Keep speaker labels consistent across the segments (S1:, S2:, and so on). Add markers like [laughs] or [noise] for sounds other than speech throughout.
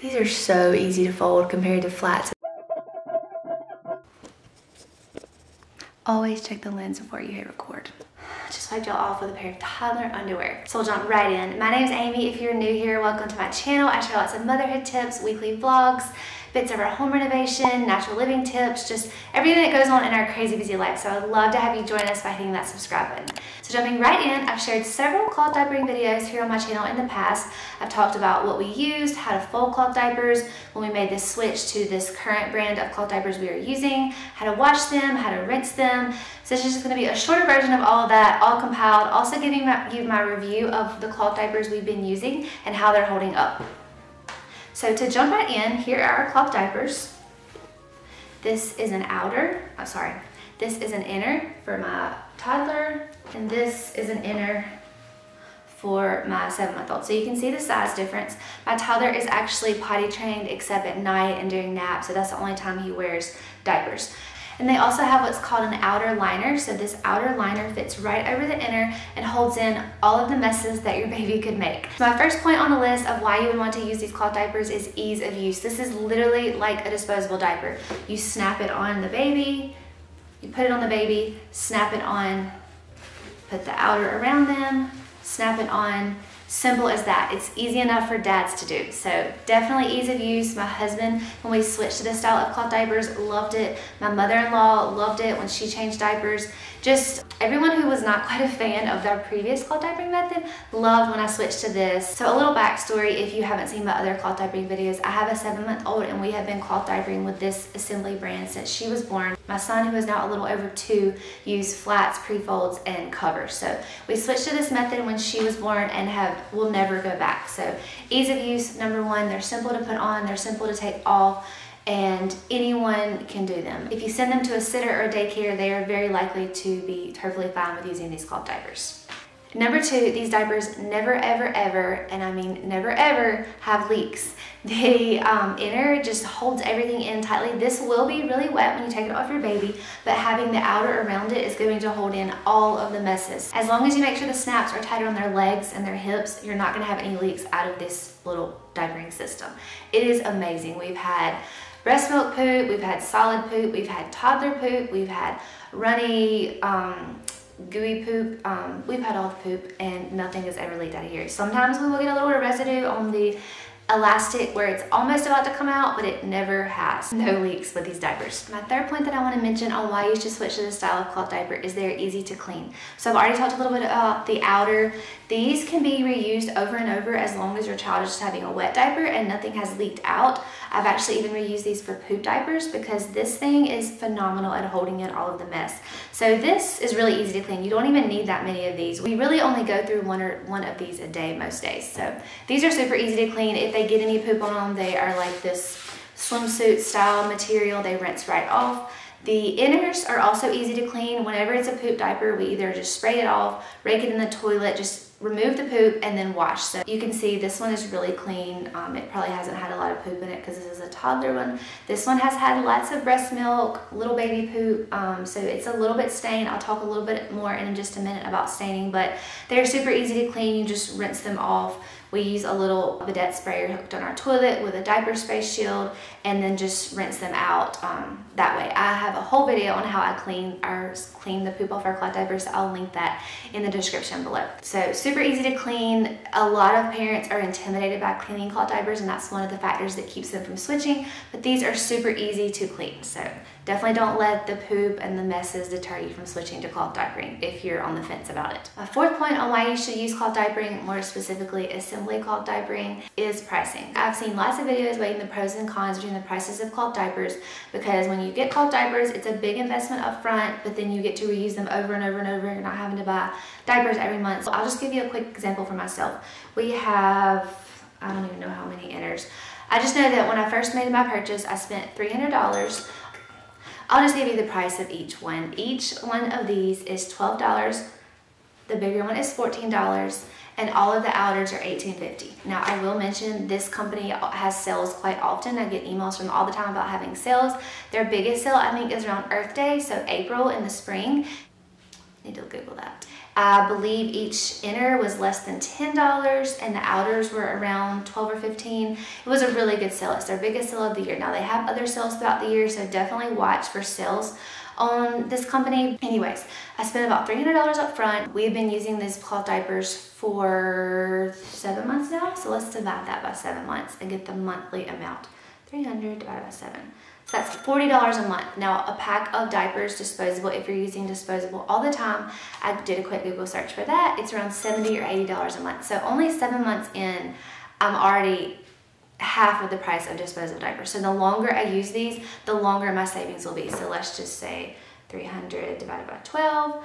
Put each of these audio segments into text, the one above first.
S1: These are so easy to fold compared to flats. Always check the lens before you hit record. Just wiped y'all off with a pair of toddler underwear. So we'll jump right in. My name is Ammie. If you're new here, welcome to my channel. I share lots of motherhood tips, weekly vlogs, bits of our home renovation, natural living tips, just everything that goes on in our crazy busy life. So I'd love to have you join us by hitting that subscribe button. So jumping right in, I've shared several cloth diapering videos here on my channel in the past. I've talked about what we used, how to fold cloth diapers, when we made this switch to this current brand of cloth diapers we are using, how to wash them, how to rinse them. So this is just gonna be a shorter version of all of that, all compiled, also giving you my review of the cloth diapers we've been using and how they're holding up. So to jump right in, here are our cloth diapers. This is an outer, I'm oh, sorry, this is an inner for my toddler, and this is an inner for my seven month old. So you can see the size difference. My toddler is actually potty trained except at night and during nap, so that's the only time he wears diapers. And they also have what's called an outer liner. So this outer liner fits right over the inner and holds in all of the messes that your [laughs] baby could make. My first point on the list of why you would want to use these cloth diapers is ease of use. This is literally like a disposable diaper. You snap it on the baby, you put it on the baby, snap it on, put the outer around them, snap it on, Simple as that. It's easy enough for dads to do. So definitely ease of use. My husband, when we switched to this style of cloth diapers, loved it. My mother-in-law loved it when she changed diapers. Just everyone who was not quite a fan of their previous cloth diapering method loved when I switched to this. So a little backstory if you haven't seen my other cloth diapering videos. I have a seven month old and we have been cloth diapering with this Esembly brand since she was born. My son who is now a little over two used flats, pre-folds, and covers. So we switched to this method when she was born and have will never go back. So ease of use, number one, they're simple to put on, they're simple to take off and anyone can do them. If you send them to a sitter or daycare, they are very likely to be perfectly fine with using these cloth diapers. Number two, these diapers never, ever, ever, and I mean never, ever, have leaks. The um, inner just holds everything in tightly. This will be really wet when you take it off your baby, but having the outer around it is going to hold in all of the messes. As long as you make sure the snaps are tighter on their legs and their hips, you're not gonna have any leaks out of this little diapering system. It is amazing. We've had breast milk poop, we've had solid poop, we've had toddler poop, we've had runny, um, gooey poop. Um, we've had all the poop and nothing has ever leaked out of here. Sometimes we will get a little bit of residue on the elastic where it's almost about to come out, but it never has. No leaks with these diapers. My third point that I wanna mention on why you should switch to this style of cloth diaper is they're easy to clean. So I've already talked a little bit about the outer. These can be reused over and over as long as your child is just having a wet diaper and nothing has leaked out. I've actually even reused these for poop diapers because this thing is phenomenal at holding in all of the mess. So this is really easy to clean. You don't even need that many of these. We really only go through one or one of these a day most days. So these are super easy to clean. If they get any poop on them, they are like this swimsuit style material. They rinse right off. The inners are also easy to clean. Whenever it's a poop diaper, we either just spray it off, rake it in the toilet, just remove the poop and then wash. So you can see this one is really clean. Um, it probably hasn't had a lot of poop in it because this is a toddler one. This one has had lots of breast milk, little baby poop, um, so it's a little bit stained. I'll talk a little bit more in just a minute about staining, but they're super easy to clean. You just rinse them off we use a little bidet sprayer hooked on our toilet with a diaper spray shield and then just rinse them out um, that way. I have a whole video on how I clean our clean the poop off our cloth diapers. So I'll link that in the description below. So super easy to clean. A lot of parents are intimidated by cleaning cloth diapers and that's one of the factors that keeps them from switching, but these are super easy to clean. So Definitely don't let the poop and the messes deter you from switching to cloth diapering if you're on the fence about it. A fourth point on why you should use cloth diapering, more specifically Esembly cloth diapering, is pricing. I've seen lots of videos weighing the pros and cons between the prices of cloth diapers because when you get cloth diapers, it's a big investment up front, but then you get to reuse them over and over and over. You're not having to buy diapers every month. So I'll just give you a quick example for myself. We have, I don't even know how many inners. I just know that when I first made my purchase, I spent $300 I'll just give you the price of each one. Each one of these is $12. The bigger one is $14 and all of the outers are $18.50. Now I will mention this company has sales quite often. I get emails from all the time about having sales. Their biggest sale I think is around Earth Day, so April in the spring. Need to Google that. I believe each inner was less than $10 and the outers were around 12 or 15. It was a really good sale. It's their biggest sale of the year. Now they have other sales throughout the year, so definitely watch for sales on this company. Anyways, I spent about $300 up front. We've been using these cloth diapers for seven months now. So let's divide that by seven months and get the monthly amount. 300 divided by seven. So that's $40 a month. Now a pack of diapers, disposable, if you're using disposable all the time, I did a quick Google search for that. It's around 70 or $80 a month. So only seven months in, I'm already half of the price of disposable diapers. So the longer I use these, the longer my savings will be. So let's just say 300 divided by 12.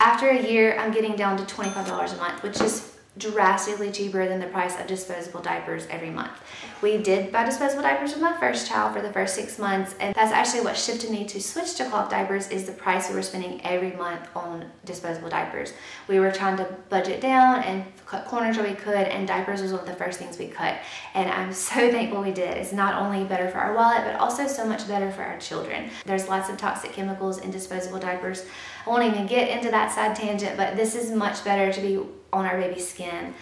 S1: After a year, I'm getting down to $25 a month, which is drastically cheaper than the price of disposable diapers every month. We did buy disposable diapers with my first child for the first six months and that's actually what shifted me to switch to cloth diapers is the price we were spending every month on disposable diapers. We were trying to budget down and cut corners where we could and diapers was one of the first things we cut and I'm [laughs] so thankful we did. It's not only better for our wallet but also so much better for our children. There's lots of toxic chemicals in disposable diapers. I won't even get into that side tangent but this is much better to be on our baby's skin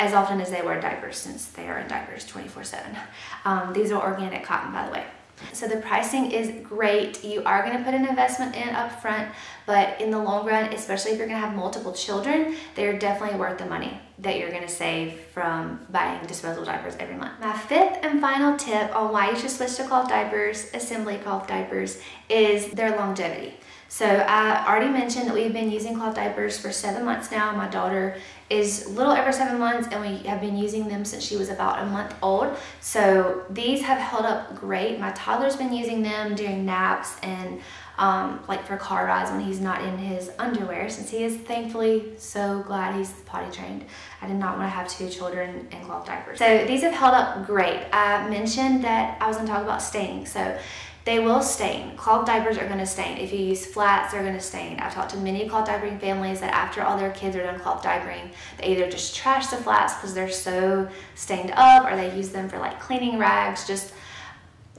S1: as often as they wear diapers since they are in diapers 24 7. Um, these are organic cotton by the way. So the pricing is great. You are gonna put an investment in up front, but in the long run, especially if you're gonna have multiple children, they're definitely worth the money that you're gonna save from buying disposable diapers every month. My fifth and final tip on why you should switch to cloth diapers, Esembly cloth diapers, is their longevity. So I already mentioned that we've been using cloth diapers for seven months now. My daughter is little over seven months and we have been using them since she was about a month old. So these have held up great. My toddler's been using them during naps and um, like for car rides when he's not in his underwear since he is thankfully so glad he's potty trained. I did not want to have two children in cloth diapers. So these have held up great. I mentioned that I was going to talk about staining. So they will stain. Cloth diapers are gonna stain. If you use flats, they're gonna stain. I've talked to many cloth diapering families that after all their kids are done cloth diapering, they either just trash the flats because they're so stained up or they use them for like cleaning rags, just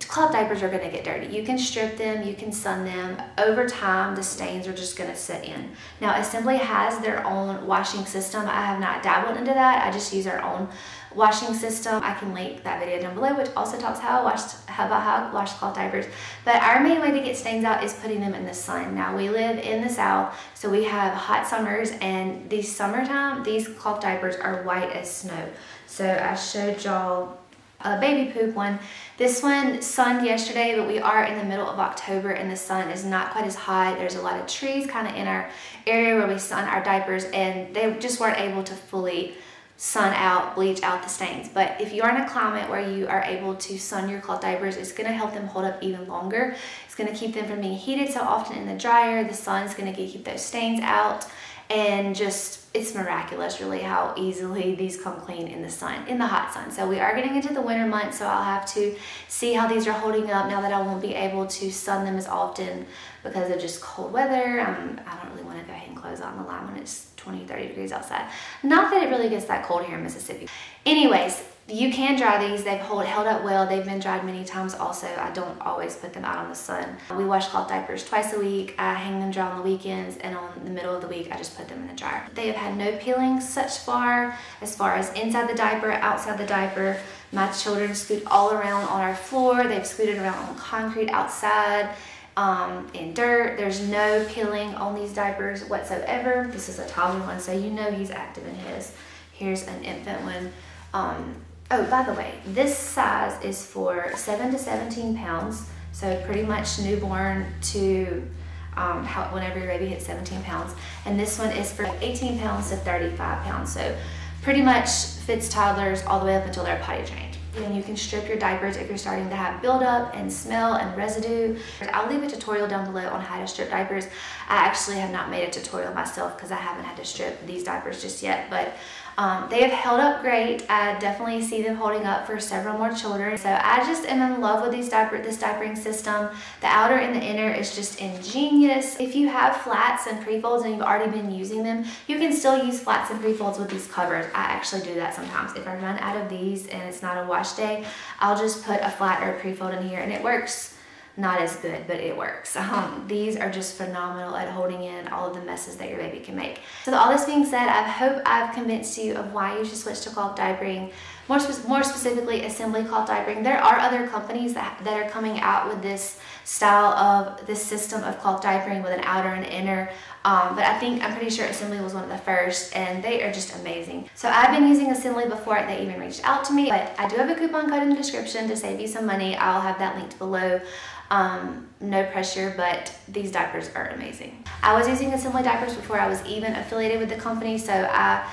S1: cloth diapers are gonna get dirty. You can strip them, you can sun them. Over time, the stains are just gonna sit in. Now, Esembly has their own washing system. I have not dabbled into that. I just use our own washing system. I can link that video down below, which also talks how I washed, how about how I wash cloth diapers. But our main way to get stains out is putting them in the sun. Now we live in the South, so we have hot summers and these summertime, these cloth diapers are white as snow. So I showed y'all a baby poop one. This one sunned yesterday, but we are in the middle of October and the sun is not quite as hot. There's a lot of trees kind of in our area where we sun our diapers and they just weren't able to fully sun out, bleach out the stains. But if you are in a climate where you are able to sun your cloth diapers, it's gonna help them hold up even longer. It's gonna keep them from being heated so often in the dryer. The sun's gonna keep those stains out and just it's miraculous really how easily these come clean in the sun in the hot sun. So we are getting into the winter months so I'll have to see how these are holding up now that I won't be able to sun them as often because of just cold weather. Um, I don't really want to go ahead and close on the line when it's 20 30 degrees outside. Not that it really gets that cold here in Mississippi. Anyways you can dry these. They've hold, held up well. They've been dried many times also. I don't always put them out on the sun. We wash cloth diapers twice a week. I hang them dry on the weekends and on the middle of the week I just put them in the dryer. They have had no peeling such far as far as inside the diaper, outside the diaper. My children scoot all around on our floor. They've scooted around on concrete outside. Um, in dirt. There's no peeling on these diapers whatsoever. This is a toddler one, so you know he's active in his. Here's an infant one. Um, Oh, by the way, this size is for 7 to 17 pounds, so pretty much newborn to um, whenever your baby hits 17 pounds. And this one is for 18 pounds to 35 pounds, so pretty much fits toddlers all the way up until they're potty trained. And you can strip your diapers if you're starting to have buildup and smell and residue. I'll leave a tutorial down below on how to strip diapers. I actually have not made a tutorial myself because I haven't had to strip these diapers just yet, but um, they have held up great. I definitely see them holding up for several more children. So I just am in love with these diaper, this diapering system. The outer and the inner is just ingenious. If you have flats and pre-folds and you've already been using them, you can still use flats and pre-folds with these covers. I actually do that sometimes. If I run out of these and it's not a wash day, I'll just put a flat or a pre-fold in here and it works not as good, but it works. Um, these are just phenomenal at holding in all of the messes that your baby can make. So all this being said, I hope I've convinced you of why you should switch to cloth diapering. More, spe more specifically, Esembly cloth diapering. There are other companies that, that are coming out with this style of this system of cloth diapering with an outer and inner um, but I think, I'm pretty sure Esembly was one of the first and they are just amazing. So I've been using Esembly before they even reached out to me, but I do have a coupon code in the description to save you some money. I'll have that linked below. Um, no pressure, but these diapers are amazing. I was using Esembly diapers before I was even affiliated with the company, so I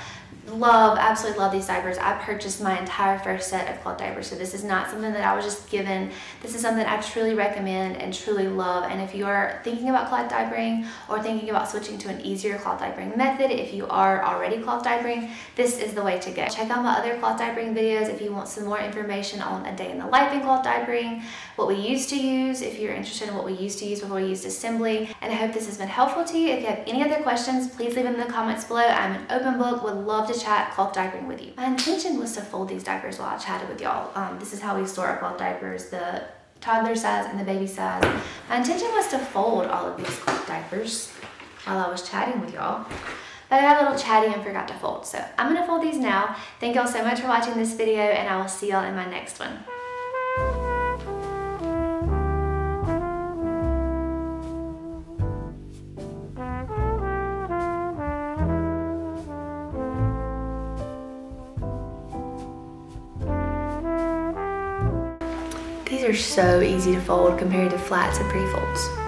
S1: love, absolutely love these diapers. I purchased my entire first set of cloth diapers, so this is not something that I was just given. This is something I truly recommend and truly love. And if you are thinking about cloth diapering or thinking about switching to an easier cloth diapering method, if you are already cloth diapering, this is the way to go. Check out my other cloth diapering videos if you want some more information on a day in the life in cloth diapering, what we used to use, if you're interested in what we used to use before we used Esembly. And I hope this has been helpful to you. If you have any other questions, please leave them in the comments below. I'm an open book, would love to chat cloth diapering with you. My intention was to fold these diapers while I chatted with y'all. Um, this is how we store our cloth diapers, the toddler size and the baby size. My intention was to fold all of these cloth diapers while I was chatting with y'all. But I got a little chatty and forgot to fold. So I'm gonna fold these now. Thank y'all so much for watching this video and I will see y'all in my next one. These are so easy to fold compared to flats and pre-folds.